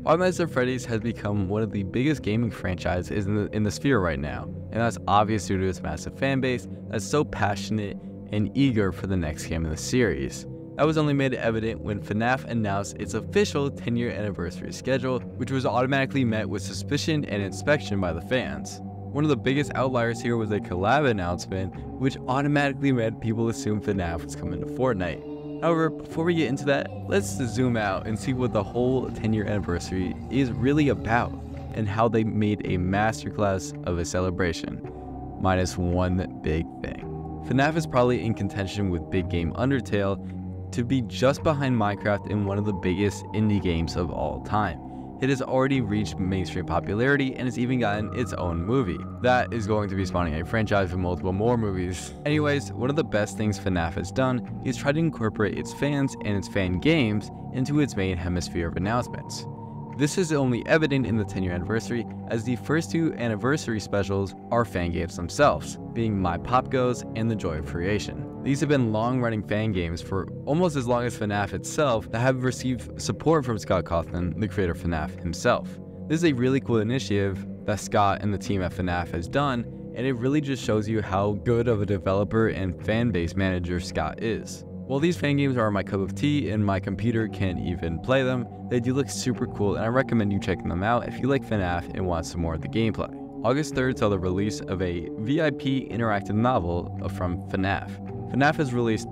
Five Nights at Freddy's has become one of the biggest gaming franchises in the, in the sphere right now, and that's obvious due to its massive fan base that's so passionate and eager for the next game in the series. That was only made evident when FNAF announced its official 10 year anniversary schedule, which was automatically met with suspicion and inspection by the fans. One of the biggest outliers here was a collab announcement, which automatically made people assume FNAF was coming to Fortnite. However, before we get into that, let's zoom out and see what the whole 10 year anniversary is really about and how they made a masterclass of a celebration, minus one big thing. FNAF is probably in contention with big game Undertale to be just behind Minecraft in one of the biggest indie games of all time. It has already reached mainstream popularity and has even gotten its own movie. That is going to be spawning a franchise with multiple more movies. Anyways, one of the best things FNAF has done is try to incorporate its fans and its fan games into its main hemisphere of announcements. This is only evident in the 10 year anniversary, as the first two anniversary specials are fan games themselves, being My Pop Goes and The Joy of Creation. These have been long running fan games for almost as long as FNAF itself that have received support from Scott Cawthon, the creator of FNAF himself. This is a really cool initiative that Scott and the team at FNAF has done, and it really just shows you how good of a developer and fan base manager Scott is. While these fan games are my cup of tea and my computer can't even play them, they do look super cool and I recommend you checking them out if you like FNAF and want some more of the gameplay. August 3rd saw the release of a VIP interactive novel from FNAF. FNAF has released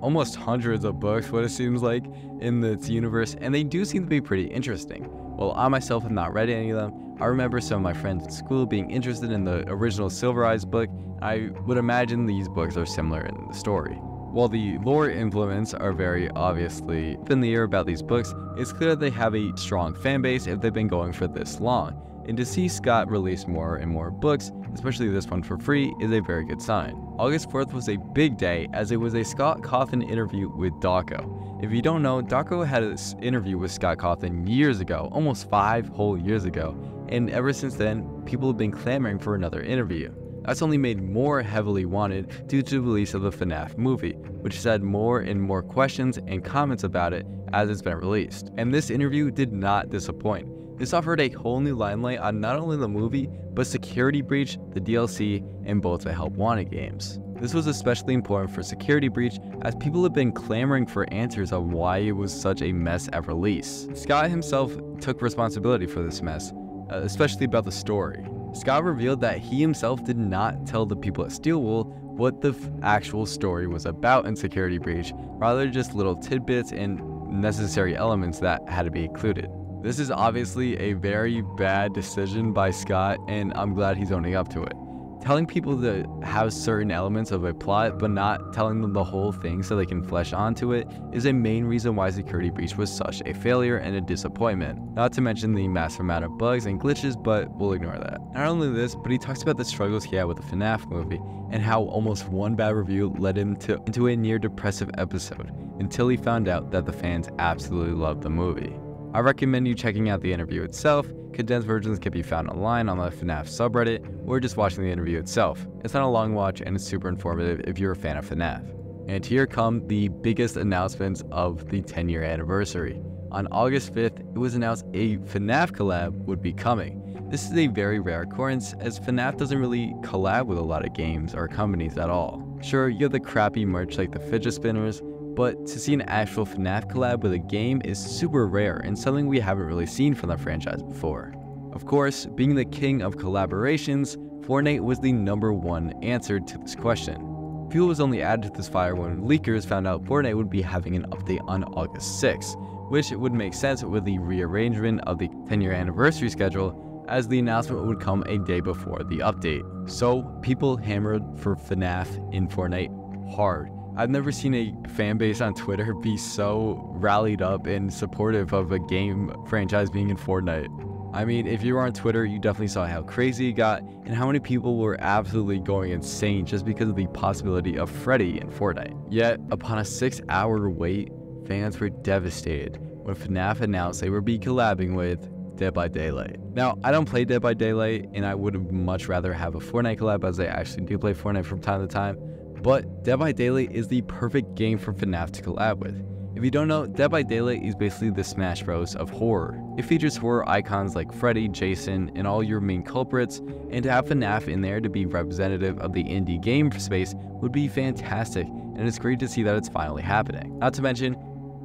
almost hundreds of books, what it seems like, in its universe, and they do seem to be pretty interesting. While I myself have not read any of them, I remember some of my friends at school being interested in the original Silver Eyes book. I would imagine these books are similar in the story. While the lore implements are very obviously in the air about these books, it's clear that they have a strong fan base if they've been going for this long. And to see Scott release more and more books, especially this one for free, is a very good sign. August 4th was a big day as it was a Scott Cawthon interview with Dawko. If you don't know, Dawko had an interview with Scott Cawthon years ago, almost five whole years ago, and ever since then, people have been clamoring for another interview. That's only made more heavily wanted due to the release of the FNAF movie, which has had more and more questions and comments about it as it's been released. And this interview did not disappoint. This offered a whole new limelight on not only the movie, but Security Breach, the DLC, and both the Help Wanted games. This was especially important for Security Breach as people have been clamoring for answers on why it was such a mess at release. Scott himself took responsibility for this mess, uh, especially about the story. Scott revealed that he himself did not tell the people at Steel Wool what the actual story was about in Security Breach, rather just little tidbits and necessary elements that had to be included. This is obviously a very bad decision by Scott, and I'm glad he's owning up to it telling people to have certain elements of a plot but not telling them the whole thing so they can flesh onto it is a main reason why Security Breach was such a failure and a disappointment. Not to mention the massive amount of bugs and glitches, but we'll ignore that. Not only this, but he talks about the struggles he had with the FNAF movie and how almost one bad review led him to into a near depressive episode until he found out that the fans absolutely loved the movie. I recommend you checking out the interview itself. Condensed versions can be found online on the FNAF subreddit or just watching the interview itself. It's not a long watch and it's super informative if you're a fan of FNAF. And here come the biggest announcements of the 10 year anniversary. On August 5th, it was announced a FNAF collab would be coming. This is a very rare occurrence as FNAF doesn't really collab with a lot of games or companies at all. Sure, you have the crappy merch like the fidget spinners, but to see an actual FNAF collab with a game is super rare and something we haven't really seen from the franchise before. Of course, being the king of collaborations, Fortnite was the number one answer to this question. Fuel was only added to this fire when leakers found out Fortnite would be having an update on August 6, which would make sense with the rearrangement of the 10 year anniversary schedule as the announcement would come a day before the update. So people hammered for FNAF in Fortnite hard I've never seen a fan base on Twitter be so rallied up and supportive of a game franchise being in Fortnite. I mean, if you were on Twitter, you definitely saw how crazy it got and how many people were absolutely going insane just because of the possibility of Freddy in Fortnite. Yet, upon a six hour wait, fans were devastated when FNAF announced they would be collabing with Dead by Daylight. Now, I don't play Dead by Daylight, and I would much rather have a Fortnite collab as I actually do play Fortnite from time to time, but Dead by Daylight is the perfect game for FNAF to collab with. If you don't know, Dead by Daylight is basically the Smash Bros. of horror. It features horror icons like Freddy, Jason, and all your main culprits, and to have FNAF in there to be representative of the indie game space would be fantastic, and it's great to see that it's finally happening. Not to mention,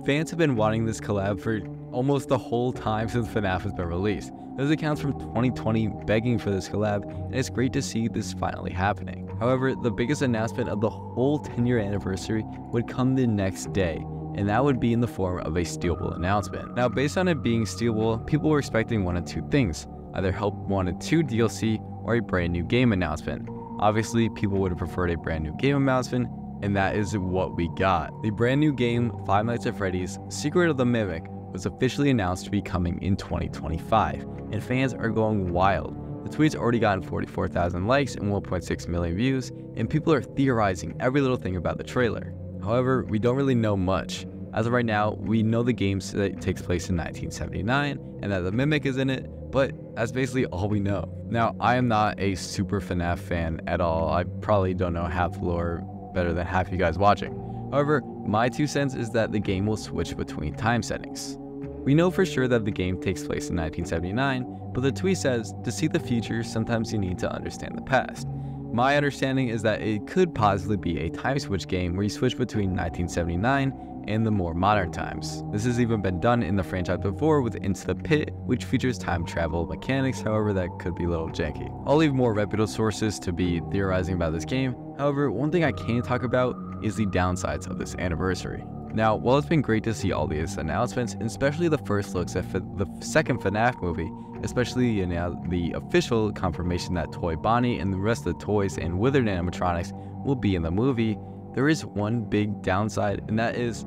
fans have been wanting this collab for almost the whole time since FNAF has been released. There's accounts from 2020 begging for this collab, and it's great to see this finally happening. However, the biggest announcement of the whole 10 year anniversary would come the next day, and that would be in the form of a Steel Wool announcement. Now, based on it being Steel Wool, people were expecting one of two things either Help Wanted 2 DLC or a brand new game announcement. Obviously, people would have preferred a brand new game announcement, and that is what we got. The brand new game, Five Nights at Freddy's Secret of the Mimic, was officially announced to be coming in 2025, and fans are going wild. The tweet's already gotten 44,000 likes and 1.6 million views, and people are theorizing every little thing about the trailer. However, we don't really know much. As of right now, we know the game takes place in 1979 and that the Mimic is in it, but that's basically all we know. Now, I am not a super FNAF fan at all. I probably don't know half the lore better than half you guys watching. However, my two cents is that the game will switch between time settings. We know for sure that the game takes place in 1979, but the tweet says, to see the future, sometimes you need to understand the past. My understanding is that it could possibly be a time switch game where you switch between 1979 and the more modern times. This has even been done in the franchise before with Into the Pit, which features time travel mechanics, however that could be a little janky. I'll leave more reputable sources to be theorizing about this game, however one thing I can talk about is the downsides of this anniversary. Now, while it's been great to see all these announcements, especially the first looks at the second FNAF movie, especially you know, the official confirmation that Toy Bonnie and the rest of the toys and Withered animatronics will be in the movie, there is one big downside, and that is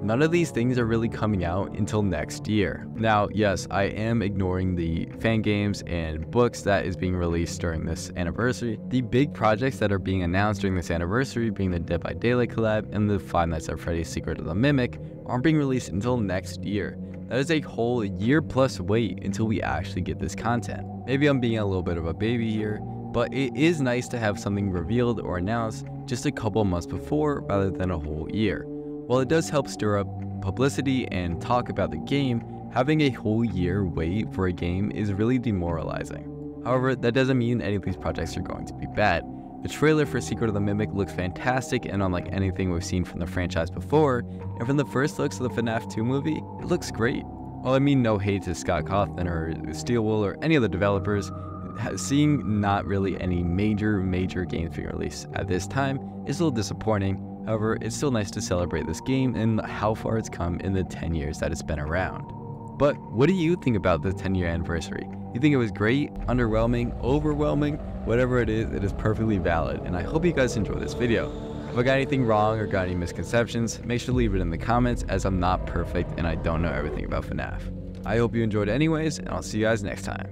None of these things are really coming out until next year. Now, yes, I am ignoring the fan games and books that is being released during this anniversary. The big projects that are being announced during this anniversary, being the Dead by Daylight collab and the Five Nights at Freddy's Secret of the Mimic, aren't being released until next year. That is a whole year plus wait until we actually get this content. Maybe I'm being a little bit of a baby here, but it is nice to have something revealed or announced just a couple months before rather than a whole year. While it does help stir up publicity and talk about the game, having a whole year wait for a game is really demoralizing. However, that doesn't mean any of these projects are going to be bad. The trailer for Secret of the Mimic looks fantastic and unlike anything we've seen from the franchise before, and from the first looks of the FNAF 2 movie, it looks great. While I mean no hate to Scott Cawthon or Steel Wool or any of the developers, seeing not really any major, major games being released at this time is a little disappointing, However, it's still nice to celebrate this game and how far it's come in the 10 years that it's been around. But what do you think about the 10 year anniversary? You think it was great, underwhelming, overwhelming? Whatever it is, it is perfectly valid, and I hope you guys enjoyed this video. If I got anything wrong or got any misconceptions, make sure to leave it in the comments as I'm not perfect and I don't know everything about FNAF. I hope you enjoyed anyways, and I'll see you guys next time.